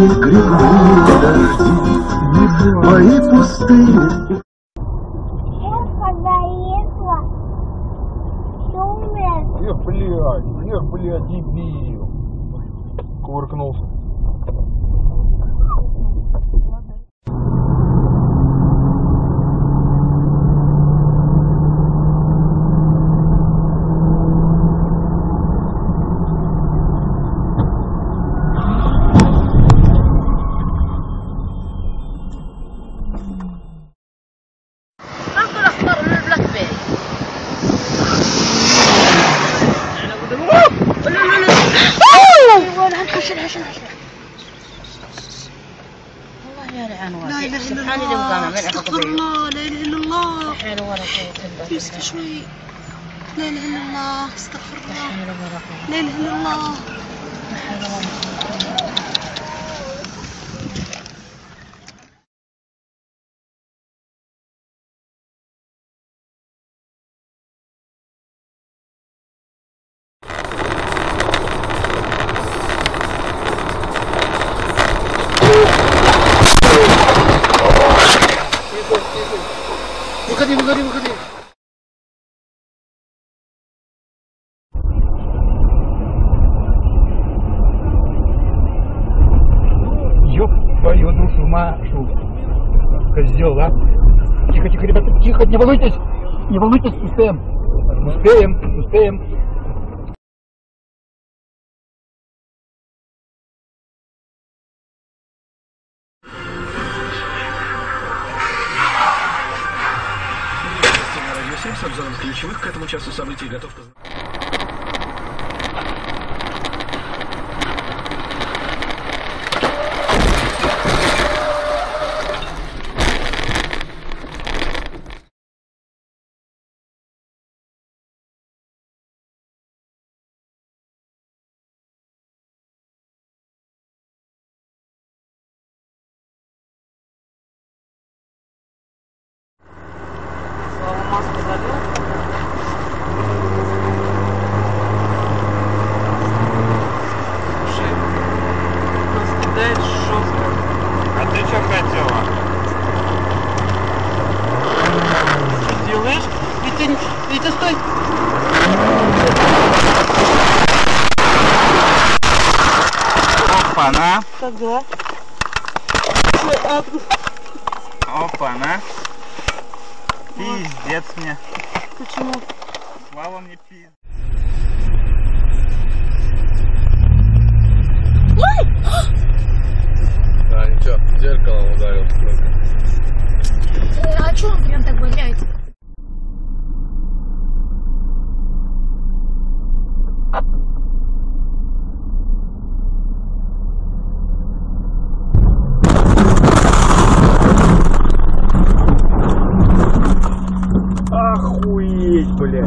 Святые грибные дожди, мои пустыни Эх, блядь, эх, блядь, дебил. Кувыркнулся. استغفر الله لا إله إلا الله. حلو تمسك شوي. لا إله إلا الله. استغفر الله. لا إله إلا الله. Выходи, выходи, выходи. Ёб твою душу, Машу. Козел, а? Тихо, тихо, ребята, тихо, не волнуйтесь. Не волнуйтесь, успеем. Успеем, успеем. С обзором ключевых к этому часу событий. Готов поз- Опа-на! как дела? Опа-на! Пиздец мне! Почему? Слава мне пиздец! Да, ничего, зеркало ударил. а что он прям так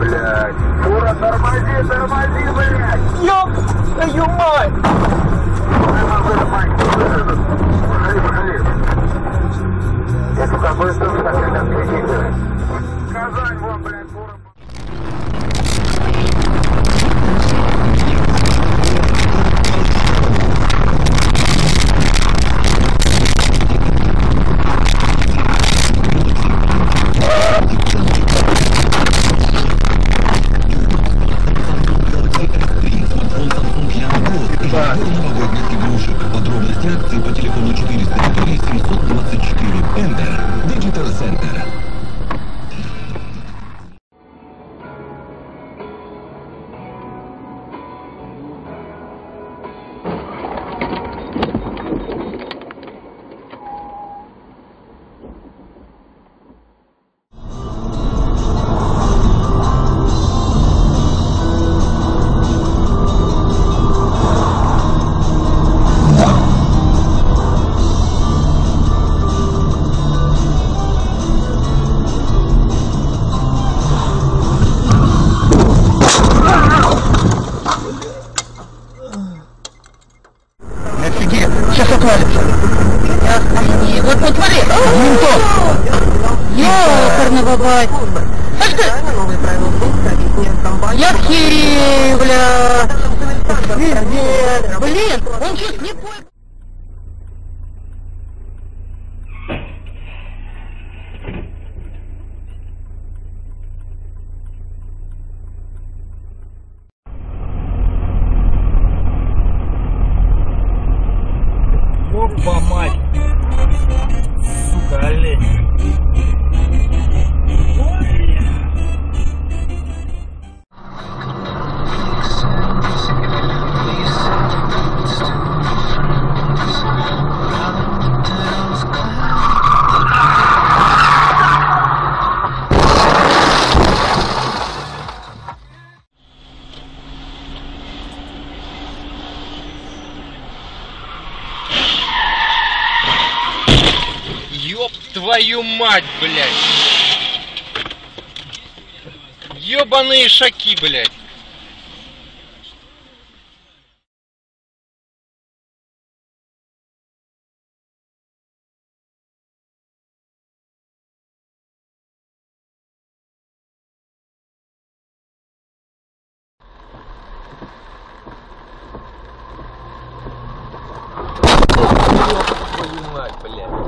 блядь. Фура, тормози, тормози, блядь. Ёб твою мать! Выходи, выходи. Посмотри! Ёкарного бать! Я херею, бля! Пиздец! Блин, он чуть не понял. Ёб твою мать, блядь! Ёбаные шаки, блядь! Блядь!